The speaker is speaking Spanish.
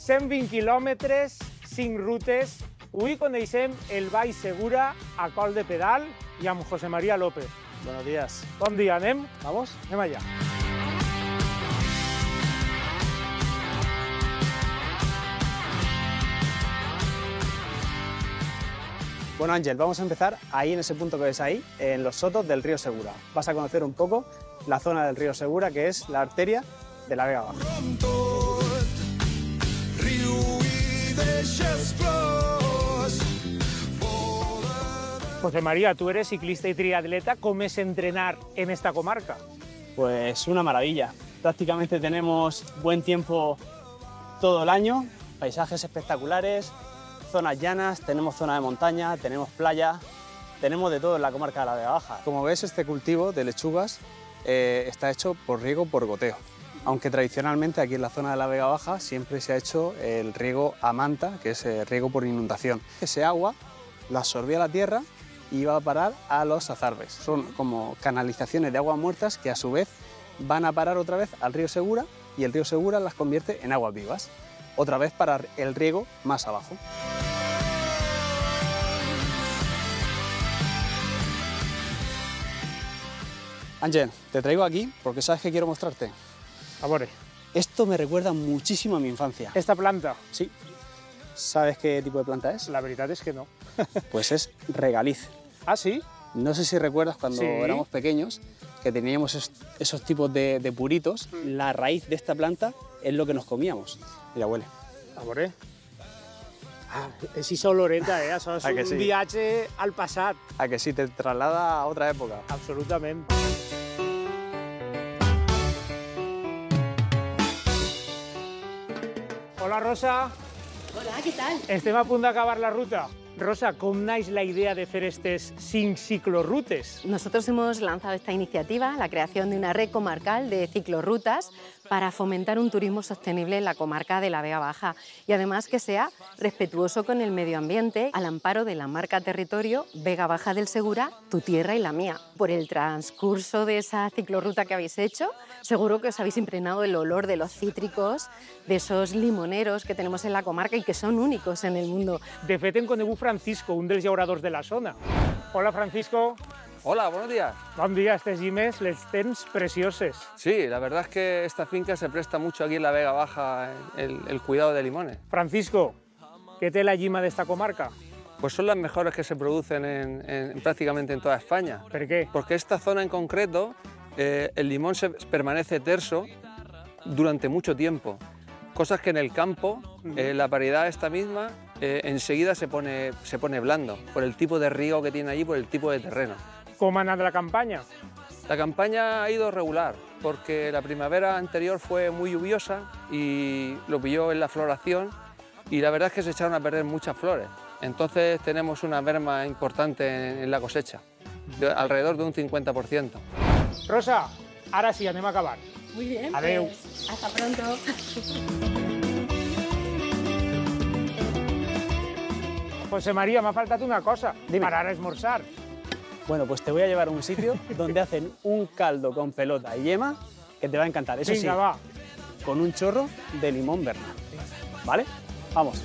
120 quilòmetres, 5 rutes. Avui coneixem el Vall Segura a col de pedal i amb José María López. Buenos días. Bon dia, anem? ¿Vamos? Anem allà. Bueno, Ángel, vamos a empezar ahí en ese punto que ves ahí, en los sotos del río Segura. Vas a conocer un poco la zona del río Segura, que es la arteria de la Vega Baja. José María, tú eres ciclista y triatleta. ¿Cómo es entrenar en esta comarca? Pues una maravilla. Prácticamente tenemos buen tiempo todo el año, paisajes espectaculares, zonas llanas, tenemos zona de montaña, tenemos playa, tenemos de todo en la comarca de la Vega Baja. Como ves, este cultivo de lechugas eh, está hecho por riego por goteo. Aunque tradicionalmente aquí en la zona de la Vega Baja siempre se ha hecho el riego a manta, que es eh, riego por inundación. Ese agua la absorbía la tierra y iba a parar a los azarbes. Son como canalizaciones de aguas muertas que a su vez van a parar otra vez al río Segura y el río Segura las convierte en aguas vivas, otra vez para el riego más abajo. Ángel, te traigo aquí porque sabes que quiero mostrarte. A veure, Esto me recuerda muchísimo a mi infancia. esta planta, Sí. ¿Sabes qué tipo de planta es? la veritat és que no. Pues es regaliz. Ah, sí? No sé si recuerdas cuando Sí. éramos pequeños que teníamos es- esos tipos de, de puritos. La raíz de esta planta es lo que nos comíamos. Mira, huele. A. Ah, això oloreta, eh? Això és Ah, que un sí? viatge al passat, A que sí, te traslada a otra época. absolutament. Hola, Rosa. Hola, ¿qué tal? Estem a punt d'acabar la ruta. Rosa, com naix la idea de fer aquestes cinc ciclorrutes? Nosotros hemos lanzado esta iniciativa, la creación de una red comarcal de ciclorrutas para fomentar un turismo sostenible en la comarca de la Vega Baja y además que sea respetuoso con el medio ambiente al amparo de la marca territorio Vega Baja del Segura, tu tierra y la mía. Por el transcurso de esa ciclorruta que habéis hecho, seguro que os habéis impregnado el olor de los cítricos, de esos limoneros que tenemos en la comarca y que son únicos en el mundo. De fet, conegut Francisco, un dels llauradors de la zona. Hola, Francisco. Hola, buenos días. Bon dia, estes llimes les tens precioses. Sí, la verdad es que esta finca se presta mucho aquí en la Vega Baja el, el cuidado de limones. Francisco, què té la llima d'esta comarca? Pues son las mejores que se producen en, en- prácticamente en toda España. Per què? Porque esta zona en concreto, eh, el limón se permanece terso durante mucho tiempo. Cosas que en el campo, eh, la variedad esta misma, eh, enseguida se pone, se pone blando, por el tipo de riego que tiene allí, por el tipo de terreno. Ha anat la campanya? La campaña ha ido regular porque la primavera anterior fue muy lluviosa y lo pilló en la floración y la verdad es que se echaron a perder muchas flores. Entonces tenemos una merma importante en, la cosecha, de alrededor de un 50%. Rosa, ara sí, anem a acabar. Muy bien. Adeu. pues, hasta pronto. José María, m'ha faltat una cosa. Dime. Per ara esmorzar. Bueno, pues te voy a llevar a un sitio donde hacen un caldo con pelota y yema que te va a encantar. Eso sí, va. con un chorro de limón Berna. ¿Vale? Vamos.